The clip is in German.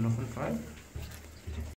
Noch ein Fall.